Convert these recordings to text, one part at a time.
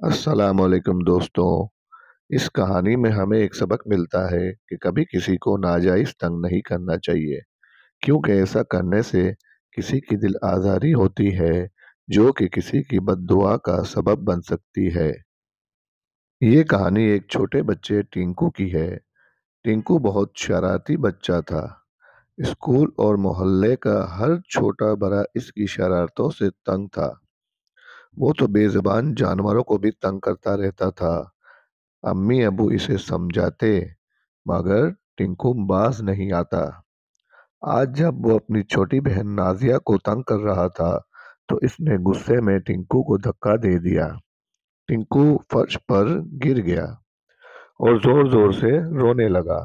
अस्सलाम वालेकुम दोस्तों। इस कहानी में हमें एक सबक मिलता है कि कभी किसी को नाजायज़ तंग नहीं करना चाहिए, क्योंकि ऐसा करने से किसी की दिल आज़ारी होती है, जो कि किसी की बददुआ का सबब बन सकती है। ये कहानी एक छोटे बच्चे टिंकू की है। टिंकू बहुत शरारती बच्चा था। स्कूल और मोहल्ले का हर छोटा बड़ा इसकी शरारतों से तंग था। वो तो बेज़बान जानवरों को भी तंग करता रहता था। अम्मी अबू इसे समझाते, मगर टिंकू बाज नहीं आता। आज जब वो अपनी छोटी बहन नाजिया को तंग कर रहा था तो इसने गुस्से में टिंकू को धक्का दे दिया। टिंकू फर्श पर गिर गया और ज़ोर ज़ोर से रोने लगा।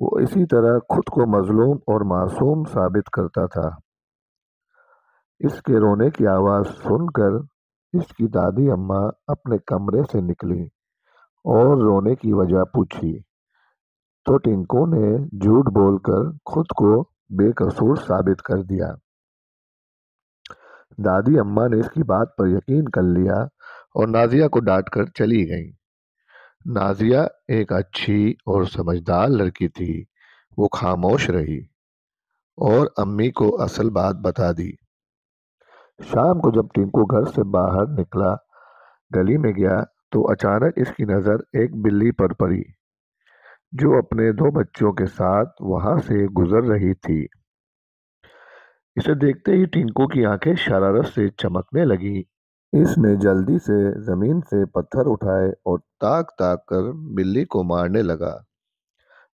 वो इसी तरह खुद को मजलूम और मासूम साबित करता था। इसके रोने की आवाज़ सुनकर इसकी दादी अम्मा अपने कमरे से निकली और रोने की वजह पूछी। तो टिंकू ने झूठ बोलकर खुद को बेकसूर साबित कर दिया। दादी अम्मा ने इसकी बात पर यकीन कर लिया और नाजिया को डांट कर चली गई। नाजिया एक अच्छी और समझदार लड़की थी। वो खामोश रही और अम्मी को असल बात बता दी। शाम को जब टिंकू घर से बाहर निकला, गली में गया तो अचानक इसकी नज़र एक बिल्ली पर पड़ी, जो अपने दो बच्चों के साथ वहाँ से गुजर रही थी। इसे देखते ही टिंकू की आँखें शरारत से चमकने लगी। इसने जल्दी से ज़मीन से पत्थर उठाए और ताक ताक कर बिल्ली को मारने लगा।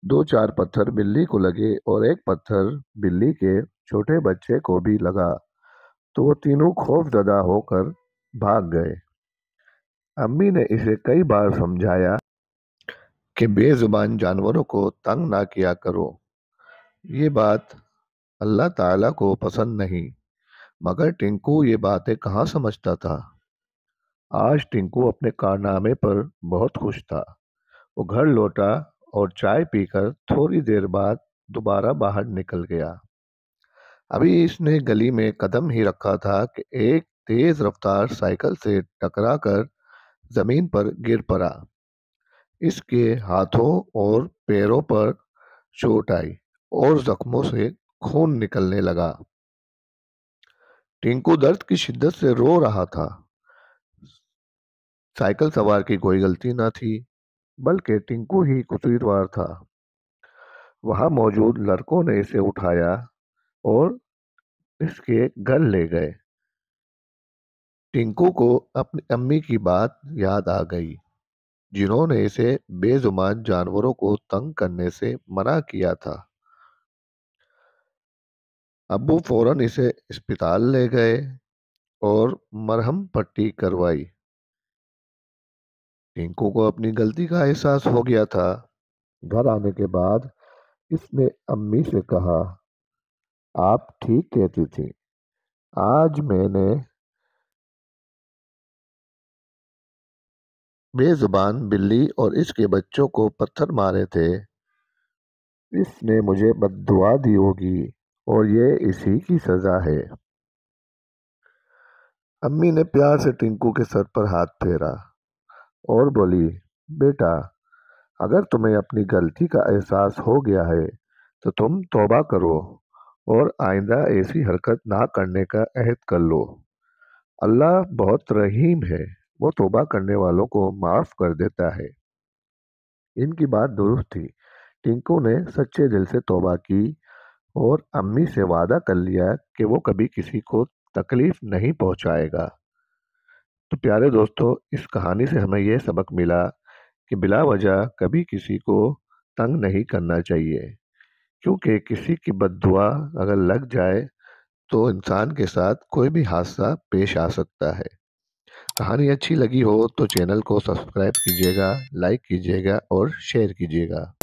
दो चार पत्थर बिल्ली को लगे और एक पत्थर बिल्ली के छोटे बच्चे को भी लगा तो वो तीनों खौफजदा होकर भाग गए। अम्मी ने इसे कई बार समझाया कि बेजुबान जानवरों को तंग ना किया करो। ये बात अल्लाह ताला को पसंद नहीं। मगर टिंकू ये बातें कहाँ समझता था? आज टिंकू अपने कारनामे पर बहुत खुश था। वो घर लौटा और चाय पीकर थोड़ी देर बाद दोबारा बाहर निकल गया। अभी इसने गली में कदम ही रखा था कि एक तेज रफ्तार साइकिल से टकरा कर ज़मीन पर गिर पड़ा। इसके हाथों और पैरों पर चोट आई और जख्मों से खून निकलने लगा। टिंकू दर्द की शिद्दत से रो रहा था। साइकिल सवार की कोई गलती न थी, बल्कि टिंकू ही कसूरवार था। वहाँ मौजूद लड़कों ने इसे उठाया और इसके घर ले गए। टिंकू को अपनी अम्मी की बात याद आ गई, जिन्होंने इसे बेजुबान जानवरों को तंग करने से मना किया था। अबू फ़ौरन इसे अस्पताल ले गए और मरहम पट्टी करवाई। टिंकू को अपनी गलती का एहसास हो गया था। घर आने के बाद इसने अम्मी से कहा, आप ठीक कहती थी। आज मैंने बेजुबान, बिल्ली और इसके बच्चों को पत्थर मारे थे। इसने मुझे बददुआ दी होगी। और ये इसी की सजा है। अम्मी ने प्यार से टिंकू के सर पर हाथ फेरा और बोली, बेटा, अगर तुम्हें अपनी गलती का एहसास हो गया है तो तुम तौबा करो और आइंदा ऐसी हरकत ना करने का अहद कर लो। अल्लाह बहुत रहीम है, वो तौबा करने वालों को माफ़ कर देता है। इनकी बात दुरुस्त थी। टिंकू ने सच्चे दिल से तौबा की और अम्मी से वादा कर लिया कि वो कभी किसी को तकलीफ़ नहीं पहुंचाएगा। तो प्यारे दोस्तों, इस कहानी से हमें यह सबक मिला कि बिला वजह कभी किसी को तंग नहीं करना चाहिए, क्योंकि किसी की बददुआ अगर लग जाए तो इंसान के साथ कोई भी हादसा पेश आ सकता है। कहानी अच्छी लगी हो तो चैनल को सब्सक्राइब कीजिएगा, लाइक कीजिएगा और शेयर कीजिएगा।